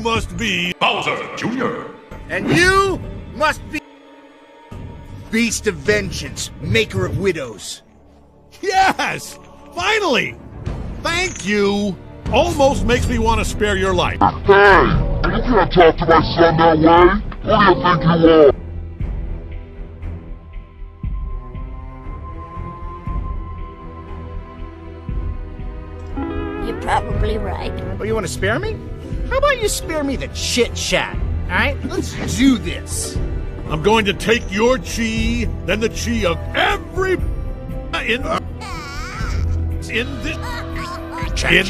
must be Bowser Jr. And you must be Beast of Vengeance, Maker of Widows. Yes! Finally! Thank you! Almost makes me want to spare your life. Hey, you can't talk to my son that way. Who do you think you are? You're probably right. Oh, you want to spare me? How about you spare me the chit chat? Alright, let's do this. I'm going to take your chi, then the chi of every in in this in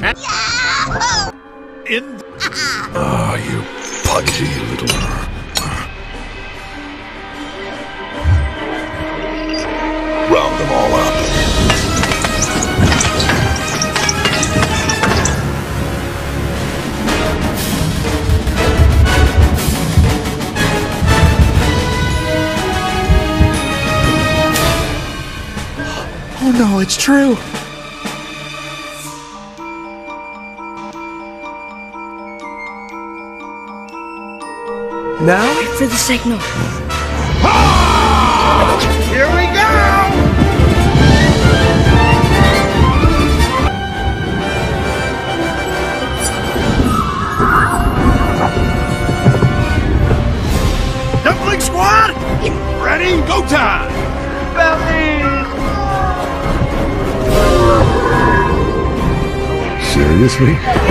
in Ah, you pudgy no, it's true. Now? Wait for the signal. Here Seriously? Sorry,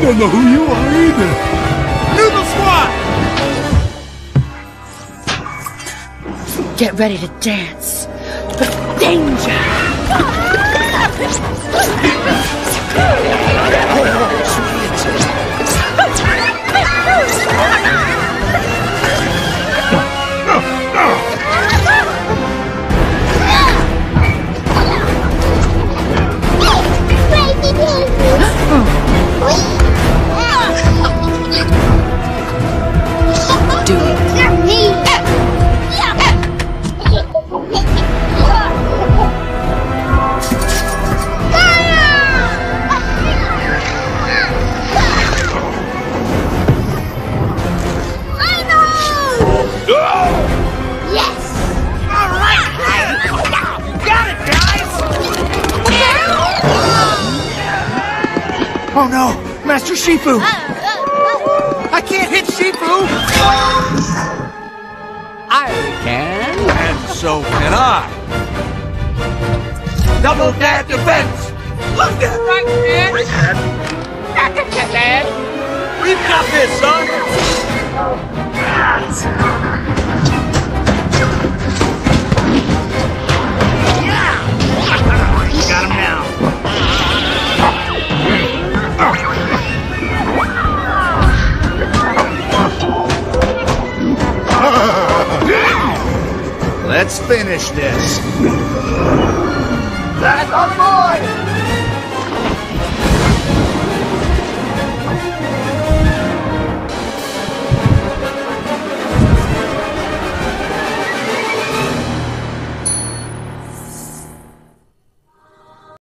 I don't know who you are either. Noodle Squad! Get ready to dance. But danger! Oh no! Master Shifu! I can't hit Shifu! I can. And so can I! Double dad defense! Look at right, Dad! We've got this, son! Let's finish this. That's a boy!